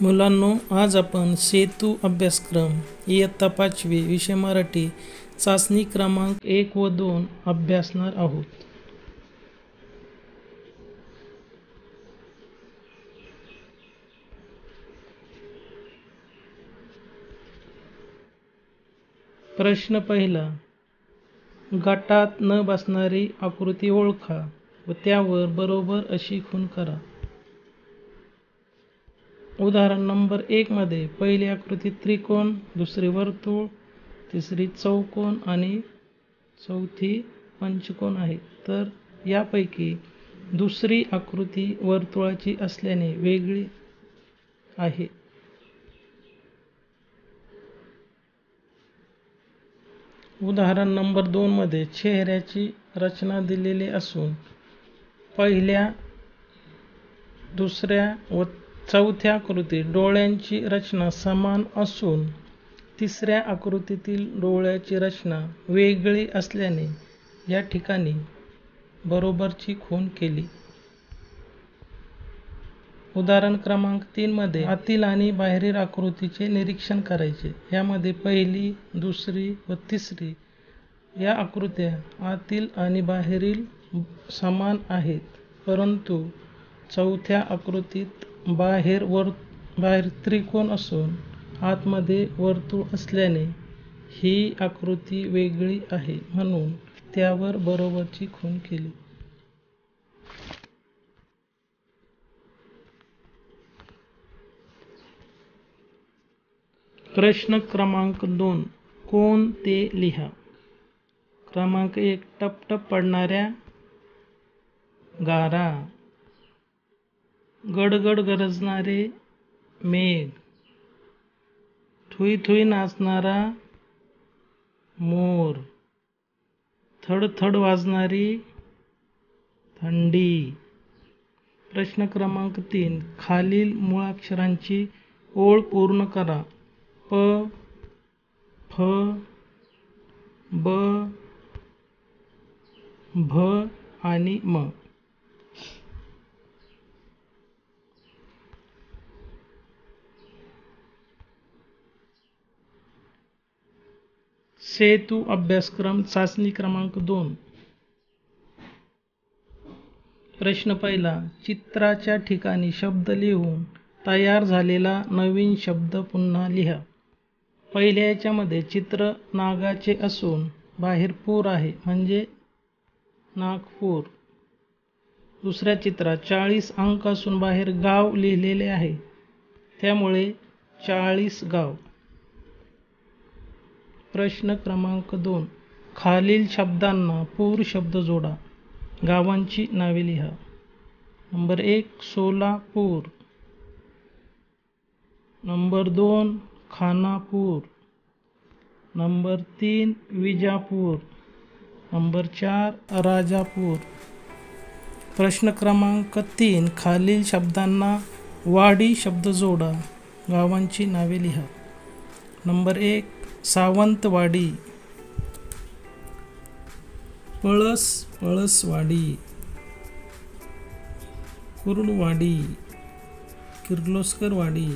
मुलांनो आज आपण सेतू अभ्यासक्रम इयत्ता पाचवी विषय मराठी चाचणी क्रमांक एक व दोन अभ्यासणार आहोत. प्रश्न पहिला गटात न बसणारी आकृती ओळखा व त्यावर बरोबर अशी खूण करा. उदाहरण नंबर एक मध्ये पहिली आकृती त्रिकोण दुसरी वर्तुळ तिसरी चौकोन आणि चौथी पंचकोन आहे. तर यापैकी दुसरी आकृती वर्तुळाची असल्याने वेगळी आहे. उदाहरण नंबर दोन मध्ये चेहऱ्याची रचना दिलेली असून पहिल्या दुसऱ्या व चौथ्या आकृतीत डोळ्यांची रचना समान असून तिसऱ्या आकृतीतील डोळ्याची रचना वेगळी असल्याने या ठिकाणी बरोबरची खूण केली. उदाहरण क्रमांक तीनमध्ये आतील आणि बाहेरील आकृतीचे निरीक्षण करायचे. यामध्ये पहिली दुसरी व तिसरी या आकृत्या आतील आणि बाहेरील समान आहेत. परंतु चौथ्या आकृतीत बाहेर वर बाहेर त्रिकोण असून आतमध्ये वर्तुळ असल्याने ही आकृती वेगळी आहे म्हणून त्यावर बरोबरची खूण केली. प्रश्न क्रमांक दोन. कोण ते लिहा? क्रमांक एक. टपटप पडणाऱ्या गारा. गडगड गरजणारे मेघ. थुई थुई नाचणारा मोर. थडथड वाजणारी थंडी. प्रश्न क्रमांक तीन. खालील मुळाक्षरांची ओळ पूर्ण करा. प फ ब भ आणि म. सेतू अभ्यासक्रम चाचणी क्रमांक दोन. प्रश्न पहिला चित्राच्या ठिकाणी शब्द लिहून तयार झालेला नवीन शब्द पुन्हा लिहा. पहिल्या याच्यामध्ये चित्र नागाचे असून बाहेर पूर आहे म्हणजे नागपूर. दुसऱ्या चित्रात चाळीस अंक असून बाहेर गाव लिहिलेले आहे त्यामुळे चाळीस गाव. प्रश्न क्रमांक दोन. खालील शब्दांना पूर शब्द जोडा. गावांची नावे लिहा. नंबर एक सोलापूर. नंबर दोन खानापूर. नंबर तीन विजापूर. नंबर चार राजापूर. प्रश्न क्रमांक तीन खालील शब्दांना वाडी शब्द जोडा. गावांची नावे लिहा. नंबर एक सावंतवाडी. पळस पळसवाडी. कुरुडवाडी किर्लोस्करवाडी.